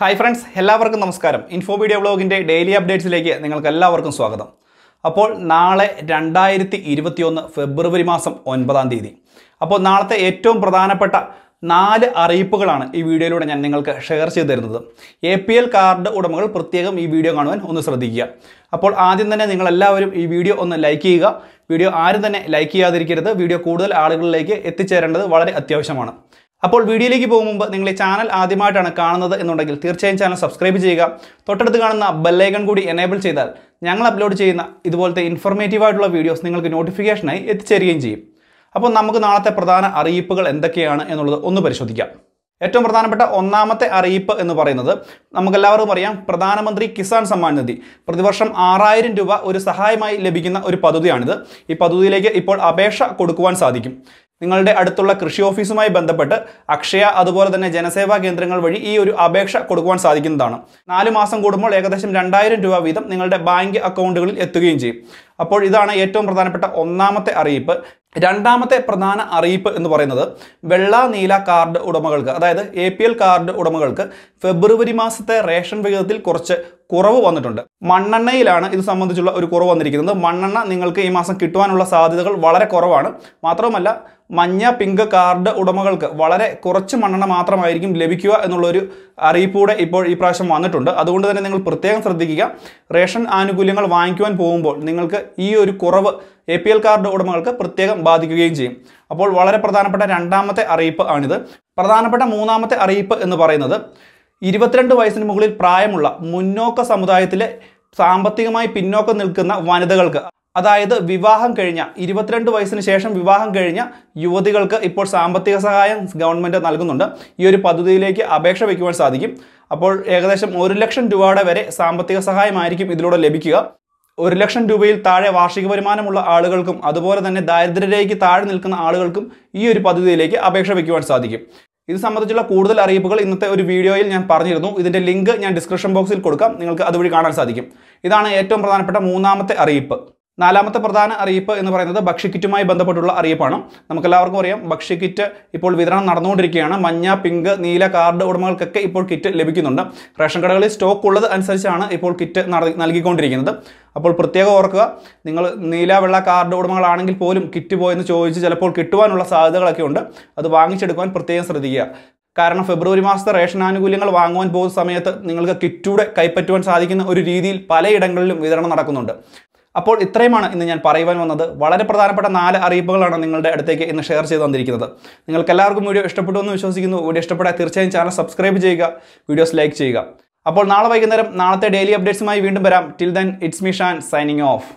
Hi friends എല്ലാവർക്കും നമസ്കാരം. Info video ബ്ലോഗിന്റെ ഡെയിലി അപ്ഡേറ്റ്സിലേക്ക് നിങ്ങൾക്ക് എല്ലാവർക്കും സ്വാഗതം. അപ്പോൾ നാളെ രണ്ടായിരത്തി ഇരുപത്തിയൊന്ന് ഫെബ്രുവരി മാസം ഒൻപതാം തീയതി. അപ്പോൾ നാളത്തെ ഏറ്റവും പ്രധാനപ്പെട്ട നാല് അറിയിപ്പുകളാണ് ഈ വീഡിയോയിലൂടെ ഞാൻ നിങ്ങൾക്ക് ഷെയർ ചെയ്തു തരുന്നത്. എ പി എൽ കാർഡ് ഉടമകൾ പ്രത്യേകം ഈ വീഡിയോ കാണുവാൻ ഒന്ന് ശ്രദ്ധിക്കുക. അപ്പോൾ ആദ്യം തന്നെ നിങ്ങളെല്ലാവരും ഈ വീഡിയോ ഒന്ന് ലൈക്ക് ചെയ്യുക. വീഡിയോ ആരും തന്നെ ലൈക്ക് ചെയ്യാതിരിക്കരുത്. വീഡിയോ കൂടുതൽ ആളുകളിലേക്ക് എത്തിച്ചേരേണ്ടത് വളരെ അത്യാവശ്യമാണ്. അപ്പോൾ വീഡിയോയിലേക്ക് പോകും മുമ്പ് നിങ്ങൾ ഈ ചാനൽ ആദ്യമായിട്ടാണ് കാണുന്നത് എന്നുണ്ടെങ്കിൽ തീർച്ചയായും ചാനൽ സബ്സ്ക്രൈബ് ചെയ്യുക. തൊട്ടടുത്ത് കാണുന്ന ബെല്ലൈക്കൺ കൂടി എനേബിൾ ചെയ്താൽ ഞങ്ങൾ അപ്ലോഡ് ചെയ്യുന്ന ഇതുപോലത്തെ ഇൻഫോർമേറ്റീവ് ആയിട്ടുള്ള വീഡിയോസ് നിങ്ങൾക്ക് നോട്ടിഫിക്കേഷനായി എത്തിച്ചേരുകയും ചെയ്യും. അപ്പോൾ നമുക്ക് നാളത്തെ പ്രധാന അറിയിപ്പുകൾ എന്തൊക്കെയാണ് എന്നുള്ളത് ഒന്ന് പരിശോധിക്കാം. ഏറ്റവും പ്രധാനപ്പെട്ട ഒന്നാമത്തെ അറിയിപ്പ് എന്ന് പറയുന്നത് നമുക്കെല്ലാവർക്കും അറിയാം പ്രധാനമന്ത്രി കിസാൻ സമ്മാൻ നിധി. പ്രതിവർഷം ആറായിരം രൂപ ഒരു സഹായമായി ലഭിക്കുന്ന ഒരു പദ്ധതിയാണിത്. ഈ പദ്ധതിയിലേക്ക് ഇപ്പോൾ അപേക്ഷ കൊടുക്കുവാൻ സാധിക്കും. നിങ്ങളുടെ അടുത്തുള്ള കൃഷി ഓഫീസുമായി ബന്ധപ്പെട്ട് അക്ഷയ അതുപോലെ തന്നെ ജനസേവാ കേന്ദ്രങ്ങൾ വഴി ഈ ഒരു അപേക്ഷ കൊടുക്കുവാൻ സാധിക്കുന്നതാണ്. നാല് മാസം കൂടുമ്പോൾ ഏകദേശം രണ്ടായിരം രൂപ വീതം നിങ്ങളുടെ ബാങ്ക് അക്കൗണ്ടുകളിൽ എത്തുകയും ചെയ്യും. അപ്പോൾ ഇതാണ് ഏറ്റവും പ്രധാനപ്പെട്ട ഒന്നാമത്തെ അറിയിപ്പ്. രണ്ടാമത്തെ പ്രധാന അറിയിപ്പ് എന്ന് പറയുന്നത് വെള്ള നീല കാർഡ് ഉടമകൾക്ക് അതായത് എ പി എൽ കാർഡ് ഉടമകൾക്ക് ഫെബ്രുവരി മാസത്തെ റേഷൻ വിഹിതത്തിൽ കുറച്ച് കുറവ് വന്നിട്ടുണ്ട്. മണ്ണെണ്ണയിലാണ് ഇത് സംബന്ധിച്ചുള്ള ഒരു കുറവ് വന്നിരിക്കുന്നത്. മണ്ണെണ്ണ നിങ്ങൾക്ക് ഈ മാസം കിട്ടുവാനുള്ള സാധ്യതകൾ വളരെ കുറവാണ്. മാത്രവുമല്ല മഞ്ഞ പിങ്ക് കാർഡ് ഉടമകൾക്ക് വളരെ കുറച്ച് മണ്ണെണ്ണ മാത്രമായിരിക്കും ലഭിക്കുക എന്നുള്ളൊരു അറിയിപ്പൂടെ ഇപ്പോൾ ഈ പ്രാവശ്യം വന്നിട്ടുണ്ട്. അതുകൊണ്ട് തന്നെ നിങ്ങൾ പ്രത്യേകം ശ്രദ്ധിക്കുക. റേഷൻ ആനുകൂല്യങ്ങൾ വാങ്ങിക്കുവാൻ പോകുമ്പോൾ നിങ്ങൾക്ക് ഈ ഒരു കുറവ് എ പി എൽ കാർഡ് ഉടമകൾക്ക് പ്രത്യേകം ബാധിക്കുകയും ചെയ്യും. അപ്പോൾ വളരെ പ്രധാനപ്പെട്ട രണ്ടാമത്തെ അറിയിപ്പ് ആണിത്. പ്രധാനപ്പെട്ട മൂന്നാമത്തെ അറിയിപ്പ് എന്ന് പറയുന്നത് ഇരുപത്തിരണ്ട് വയസ്സിന് മുകളിൽ പ്രായമുള്ള മുന്നോക്ക സമുദായത്തിലെ സാമ്പത്തികമായി പിന്നോക്കം നിൽക്കുന്ന വനിതകൾക്ക് അതായത് വിവാഹം കഴിഞ്ഞ ഇരുപത്തിരണ്ട് വയസ്സിന് ശേഷം വിവാഹം കഴിഞ്ഞ യുവതികൾക്ക് ഇപ്പോൾ സാമ്പത്തിക സഹായം ഗവൺമെന്റ് നൽകുന്നുണ്ട്. ഈ ഒരു പദ്ധതിയിലേക്ക് അപേക്ഷ വയ്ക്കുവാൻ സാധിക്കും. അപ്പോൾ ഏകദേശം ഒരു ലക്ഷം രൂപയുടെ വരെ സാമ്പത്തിക സഹായമായിരിക്കും ഇതിലൂടെ ലഭിക്കുക. ഒരു ലക്ഷം രൂപയിൽ താഴെ വാർഷിക വരുമാനമുള്ള ആളുകൾക്കും അതുപോലെ തന്നെ ദാരിദ്ര്യരേഖയ്ക്ക് താഴെ നിൽക്കുന്ന ആളുകൾക്കും ഈ ഒരു പദ്ധതിയിലേക്ക് അപേക്ഷ വയ്ക്കുവാൻ സാധിക്കും. ഇത് സംബന്ധിച്ചുള്ള കൂടുതൽ അറിയിപ്പുകൾ ഇന്നത്തെ ഒരു വീഡിയോയിൽ ഞാൻ പറഞ്ഞിരുന്നു. ഇതിന്റെ ലിങ്ക് ഞാൻ ഡിസ്ക്രിപ്ഷൻ ബോക്സിൽ കൊടുക്കാം. നിങ്ങൾക്ക് അതുവഴി കാണാൻ സാധിക്കും. ഇതാണ് ഏറ്റവും പ്രധാനപ്പെട്ട മൂന്നാമത്തെ അറിയിപ്പ്. നാലാമത്തെ പ്രധാന അറിയിപ്പ് എന്ന് പറയുന്നത് ഭക്ഷ്യക്കിറ്റുമായി ബന്ധപ്പെട്ടുള്ള അറിയിപ്പാണ്. നമുക്കെല്ലാവർക്കും അറിയാം ഭക്ഷ്യക്കിറ്റ് ഇപ്പോൾ വിതരണം നടന്നുകൊണ്ടിരിക്കുകയാണ്. മഞ്ഞ പിങ്ക് നീല കാർഡ് ഉടമകൾക്കൊക്കെ ഇപ്പോൾ കിറ്റ് ലഭിക്കുന്നുണ്ട്. റേഷൻ കടകളിൽ സ്റ്റോക്ക് ഉള്ളത് അനുസരിച്ചാണ് ഇപ്പോൾ കിറ്റ് നൽകിക്കൊണ്ടിരിക്കുന്നത്. അപ്പോൾ പ്രത്യേകം ഓർക്കുക നിങ്ങൾ നീല വെള്ള കാർഡ് ഉടമകളാണെങ്കിൽ പോലും കിറ്റ് പോയെന്ന് ചോദിച്ച് ചിലപ്പോൾ കിട്ടുവാനുള്ള സാധ്യതകളൊക്കെ ഉണ്ട്. അത് വാങ്ങിച്ചെടുക്കുവാൻ പ്രത്യേകം ശ്രദ്ധിക്കുക. കാരണം ഫെബ്രുവരി മാസത്തെ റേഷൻ ആനുകൂല്യങ്ങൾ വാങ്ങുവാൻ പോകുന്ന സമയത്ത് നിങ്ങൾക്ക് കിറ്റൂടെ കൈപ്പറ്റുവാൻ സാധിക്കുന്ന ഒരു രീതിയിൽ പലയിടങ്ങളിലും വിതരണം നടക്കുന്നുണ്ട്. അപ്പോൾ ഇത്രയുമാണ് ഇന്ന് ഞാൻ പറയുവാൻ വന്നത്. വളരെ പ്രധാനപ്പെട്ട നാല് അറിയിപ്പുകളാണ് നിങ്ങളുടെ അടുത്തേക്ക് ഇന്ന് ഷെയർ ചെയ്തു തന്നിരിക്കുന്നത് നിങ്ങൾക്ക് എല്ലാവർക്കും വീഡിയോ ഇഷ്ടപ്പെട്ടു എന്ന് വിശ്വസിക്കുന്നു. വീഡിയോ ഇഷ്ടപ്പെട്ടാൽ തീർച്ചയായും ചാനൽ സബ്സ്ക്രൈബ് ചെയ്യുക വീഡിയോസ് ലൈക്ക് ചെയ്യുക. അപ്പോൾ നാളെ വൈകുന്നേരം നാളത്തെ ഡെയിലി അപ്ഡേറ്റ്സുമായി വീണ്ടും വരാം. Till then it's me Shan signing off